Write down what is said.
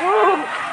Woo!